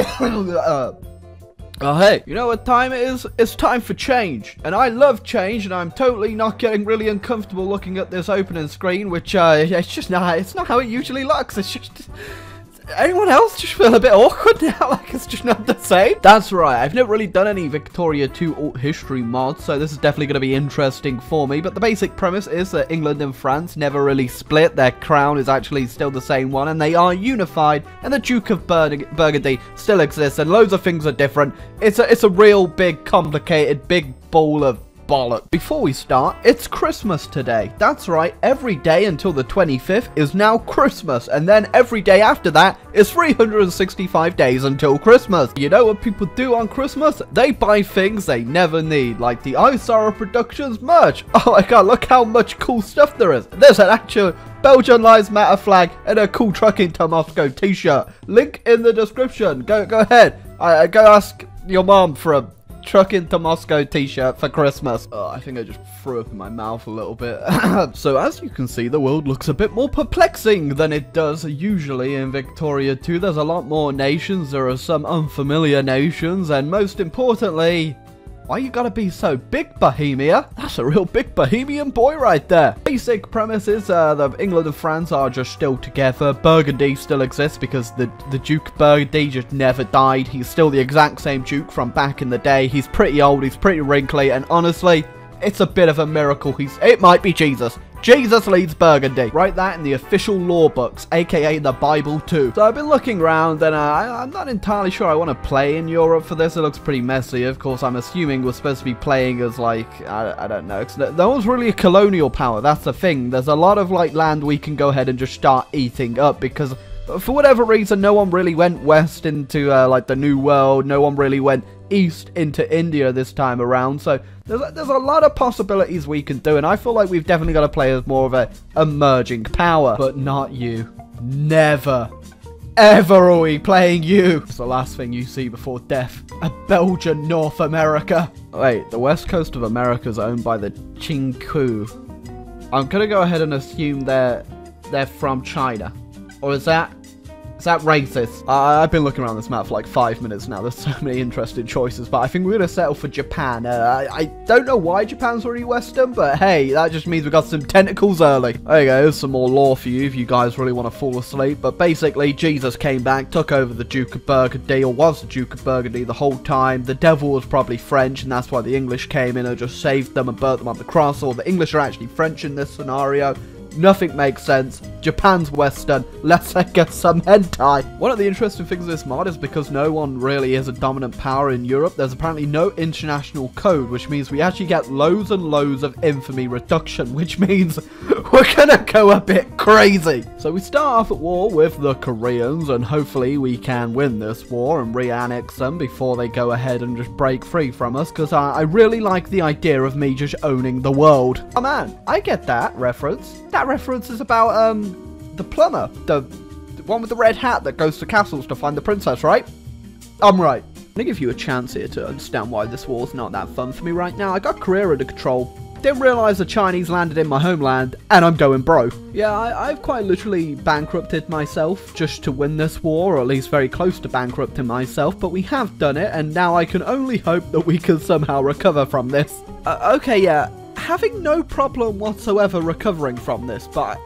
uh, Oh hey, you know what time it is? It's time for change. And I love change and I'm totally not getting really uncomfortable looking at this opening screen, which uh it's just not it's not how it usually looks. It's just anyone else just feel a bit awkward now? like it's just not the same? That's right, I've never really done any Victoria 2 alt history mods, so this is definitely going to be interesting for me. But the basic premise is that England and France never really split. Their crown is actually still the same one, and they are unified. And the Duke of Burgundy still exists, and loads of things are different. It's a, it's a real big, complicated, big ball of Before we start, it's Christmas today. That's right, every day until the 25th is now Christmas, and then every day after that is 365 days until Christmas. You know what people do on Christmas? They buy things they never need, like the iSorrow Productions merch. Oh my god, look how much cool stuff there is. There's an actual Belgian Lives Matter flag and a cool Trucking to Moscow t-shirt. Link in the description. Go go ahead. I go ask your mom for a Trucking to Moscow t-shirt for Christmas. Oh, I think I just threw up in my mouth a little bit. so as you can see, the world looks a bit more perplexing than it does usually in Victoria 2. There's a lot more nations, there are some unfamiliar nations, and most importantly, why you gotta be so big, Bohemia? That's a real big Bohemian boy right there. Basic premise is uh, that England and France are just still together. Burgundy still exists because the, the Duke Burgundy just never died. He's still the exact same Duke from back in the day. He's pretty old, he's pretty wrinkly, and honestly, it's a bit of a miracle. He's It might be Jesus. Jesus leads Burgundy. Write that in the official law books, aka the Bible too. So I've been looking around and uh, I, am not entirely sure I want to play in Europe for this. It looks pretty messy. Of course, I'm assuming we're supposed to be playing as like, I, I don't know. No one's really a colonial power. That's the thing. There's a lot of like land we can go ahead and just start eating up because for whatever reason, no one really went west into uh, like the New World. No one really went east into India this time around. So there's a, there's a lot of possibilities we can do, and I feel like we've definitely got to play as more of a emerging power. But not you. Never. Ever are we playing you? It's the last thing you see before death. A Belgian North America. Wait, the west coast of America is owned by the Chinku. I'm gonna go ahead and assume they're they're from China. Or is that is that racist? I've been looking around this map for like five minutes now. There's so many interesting choices, but I think we're going to settle for Japan. Uh, I, I, don't know why Japan's already Western, but hey, that just means we got some tentacles early. There you go, some more lore for you if you guys really want to fall asleep. But basically, Jesus came back, took over the Duke of Burgundy, or was the Duke of Burgundy the whole time. The devil was probably French, and that's why the English came in and just saved them and burnt them on the cross, or the English are actually French in this scenario. Nothing makes sense. Japan's Western. Let's get some hentai. One of the interesting things of this mod is because no one really is a dominant power in Europe, there's apparently no international code, which means we actually get loads and loads of infamy reduction, which means we're gonna go a bit crazy. So we start off at war with the Koreans, and hopefully we can win this war and re-annex them before they go ahead and just break free from us, because I, I really like the idea of me just owning the world. Oh man, I get that reference. That reference is about, um, the plumber. The, the one with the red hat that goes to castles to find the princess, right? I'm right. I'm gonna give you a chance here to understand why this war's not that fun for me right now. I got Korea under control. Didn't realise the Chinese landed in my homeland, and I'm going broke. Yeah, I, have quite literally bankrupted myself just to win this war, or at least very close to bankrupting myself, but we have done it, and now I can only hope that we can somehow recover from this. Uh, okay, yeah, having no problem whatsoever recovering from this, but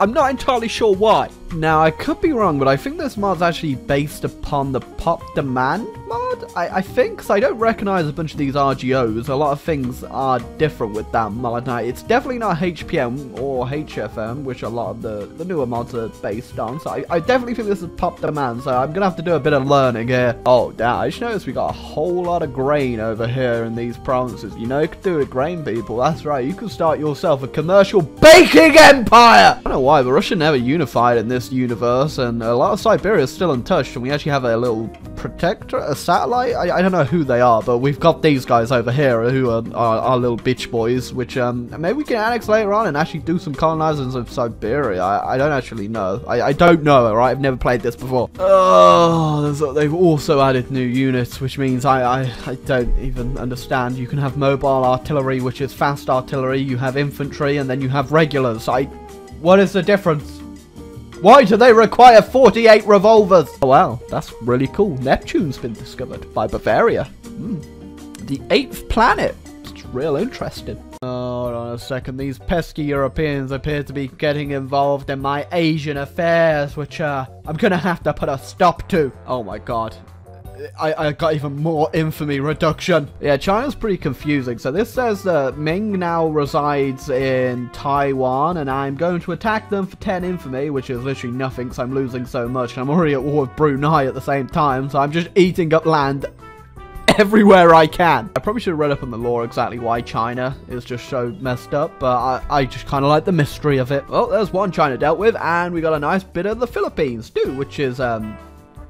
I'm not entirely sure why. Now, I could be wrong, but I think this mod's actually based upon the pop demand mod, I, I think, I don't recognize a bunch of these RGOs. A lot of things are different with that mod. It's definitely not HPM or HFM, which a lot of the, the newer mods are based on, so I, I definitely think this is pop demand, so I'm going to have to do a bit of learning here. Oh, damn, I just noticed we got a whole lot of grain over here in these provinces. You know, you could do with grain, people. That's right, you could start yourself a commercial baking empire! I don't know why, but Russia never unified in this universe, and a lot of Siberia is still untouched, and we actually have a little protector, a satellite? I, I, don't know who they are, but we've got these guys over here who are our, little bitch boys, which um, maybe we can annex later on and actually do some colonizing of Siberia. I, I don't actually know. I, I don't know, alright? I've never played this before. Oh, they've also added new units, which means I, I, I don't even understand. You can have mobile artillery, which is fast artillery, you have infantry, and then you have regulars. I... What is the difference? Why do they require 48 revolvers? Oh, wow, that's really cool. Neptune's been discovered by Bavaria. Hmm. The eighth planet. It's real interesting. Hold on a second. These pesky Europeans appear to be getting involved in my Asian affairs, which uh, I'm gonna have to put a stop to. Oh my god. I, I got even more infamy reduction. Yeah, China's pretty confusing. So this says that Ming now resides in Taiwan, and I'm going to attack them for 10 infamy, which is literally nothing because I'm losing so much, and I'm already at war with Brunei at the same time, so I'm just eating up land everywhere I can. I probably should have read up on the lore exactly why China is just so messed up, but I, I just kind of like the mystery of it. Well, there's one China dealt with, and we got a nice bit of the Philippines too, which is um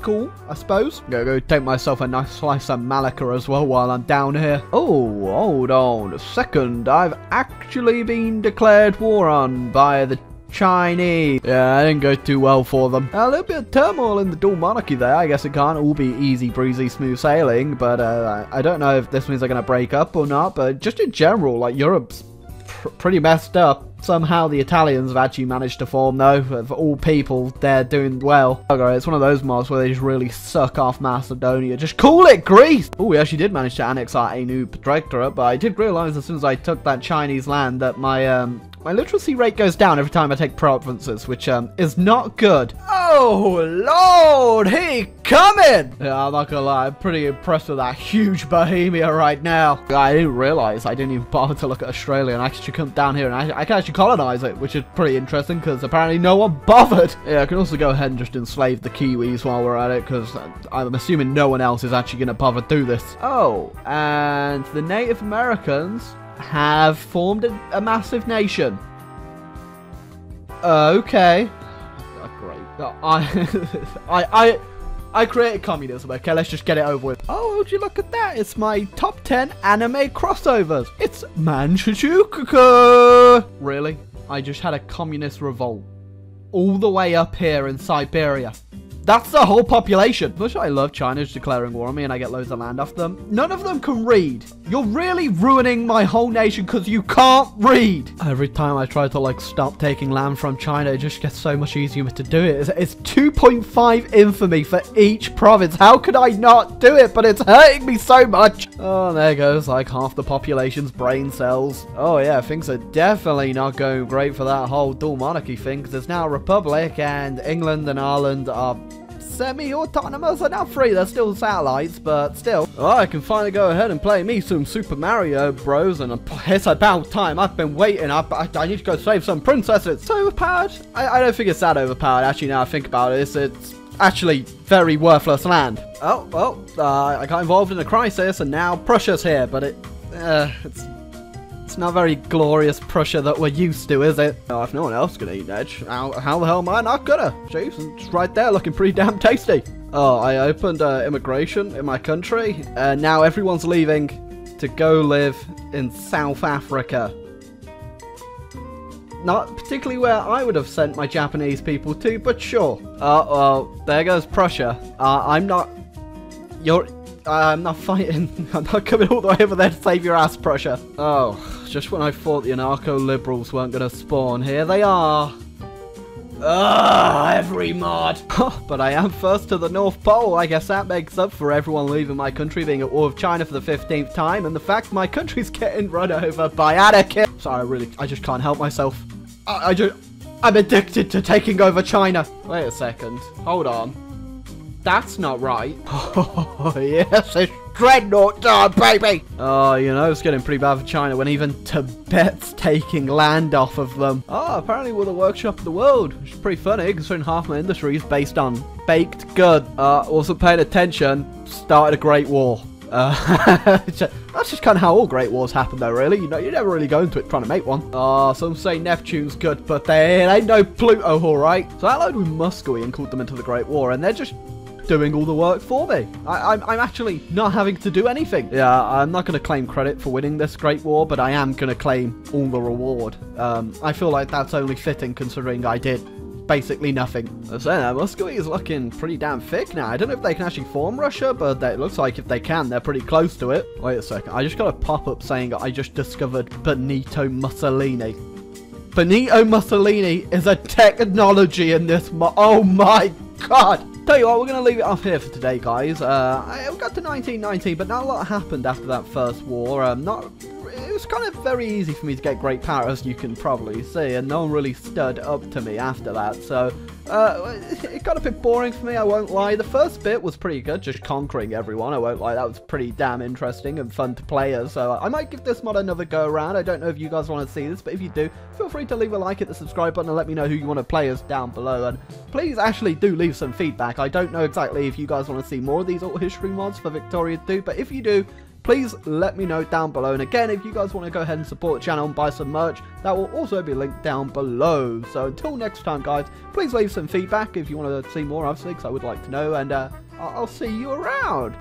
cool, I suppose. Gonna go take myself a nice slice of Malacca as well while I'm down here. Oh, hold on a second. I've actually been declared war on by the Chinese. Yeah, I didn't go too well for them. A little bit of turmoil in the dual monarchy there. I guess it can't all be easy breezy smooth sailing, but uh, I don't know if this means they're going to break up or not, but just in general, like Europe's pr pretty messed up. Somehow the Italians have actually managed to form though. Of all people, they're doing well. Okay, it's one of those mobs where they just really suck off Macedonia. Just call it Greece! Oh, we actually did manage to annex our Ainu Protectorate, but I did realise as soon as I took that Chinese land that my um, my literacy rate goes down every time I take provinces, which um, is not good. Oh, Lord, he coming! Yeah, I'm not gonna lie, I'm pretty impressed with that huge Bohemia right now. I didn't realize I didn't even bother to look at Australia and I actually come down here and I, I can actually colonize it, which is pretty interesting because apparently no one bothered. Yeah, I can also go ahead and just enslave the Kiwis while we're at it because I'm assuming no one else is actually gonna bother do this. Oh, and the Native Americans have formed a, a massive nation. Okay. I, I, I, I created communism. Okay, let's just get it over with. Oh, would you look at that? It's my top 10 anime crossovers. It's Manchukuo. Really? I just had a communist revolt all the way up here in Siberia. That's the whole population. Much I love China's declaring war on me and I get loads of land off them. None of them can read. You're really ruining my whole nation because you can't read. Every time I try to like stop taking land from China, it just gets so much easier to do it. It's, it's 2.5 infamy for each province. How could I not do it? But it's hurting me so much. Oh, there goes like half the population's brain cells. Oh yeah, things are definitely not going great for that whole dual monarchy thing because there's now a republic and England and Ireland are semi-autonomous. They're not free, they're still satellites, but still. Oh, I can finally go ahead and play me some Super Mario Bros. And it's about time. I've been waiting. I, I, I need to go save some princesses. So overpowered? I, I don't think it's that overpowered. Actually, now I think about it, it's, it's actually very worthless land. Oh, well, uh, I got involved in a crisis and now Prussia's here, but it, uh, it's it's not very glorious Prussia that we're used to, is it? Oh, if no one else can eat Edge, how, how the hell am I not gonna? Jeez, it's right there looking pretty damn tasty. Oh, I opened uh, immigration in my country, and now everyone's leaving to go live in South Africa. Not particularly where I would have sent my Japanese people to, but sure. Uh, well, there goes Prussia. Uh, I'm not... You're... I'm not fighting. I'm not coming all the way over there to save your ass, Prussia. Oh, just when I thought the anarcho-liberals weren't going to spawn, here they are. Ah, every mod. but I am first to the North Pole. I guess that makes up for everyone leaving my country being at war with China for the 15th time and the fact my country's getting run over by Anakin. Sorry, I really, I just can't help myself. I, I just, I'm addicted to taking over China. Wait a second. Hold on. That's not right. Yes, it's dreadnought time, baby! Oh, you know, it's getting pretty bad for China when even Tibet's taking land off of them. Oh, apparently we're the workshop of the world, which is pretty funny considering half my industry is based on baked goods. Uh, wasn't paying attention, started a great war. Uh, that's just kind of how all Great Wars happen, though, really. You know, you never really go into it trying to make one. Oh, some say Neptune's good, but there ain't no Pluto, alright? So I allied with Muscovy and called them into the Great War, and they're just doing all the work for me. I, am I'm, I'm actually not having to do anything. Yeah, I'm not going to claim credit for winning this Great War, but I am going to claim all the reward. Um, I feel like that's only fitting considering I did basically nothing. So that Muscovy is looking pretty damn thick now. I don't know if they can actually form Russia, but it looks like if they can, they're pretty close to it. Wait a second. I just got a pop-up saying I just discovered Benito Mussolini. Benito Mussolini is a technology in this mo- Oh my god! Tell you what, we're going to leave it off here for today, guys. Uh, we got to 1919, but not a lot happened after that first war. Um, not was kind of very easy for me to get great power, as you can probably see, and no one really stood up to me after that, so uh, it got a bit boring for me, I won't lie. The first bit was pretty good, just conquering everyone, I won't lie. That was pretty damn interesting and fun to play as, so I might give this mod another go around. I don't know if you guys want to see this, but if you do, feel free to leave a like, hit the subscribe button, and let me know who you want to play as down below. And please actually do leave some feedback. I don't know exactly if you guys want to see more of these alt history mods for Victoria 2, but if you do, please let me know down below. And again, if you guys want to go ahead and support the channel and buy some merch, that will also be linked down below. So until next time, guys, please leave some feedback if you want to see more, obviously, because I would like to know. And uh, I'll see you around.